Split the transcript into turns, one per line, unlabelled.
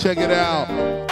Check it out.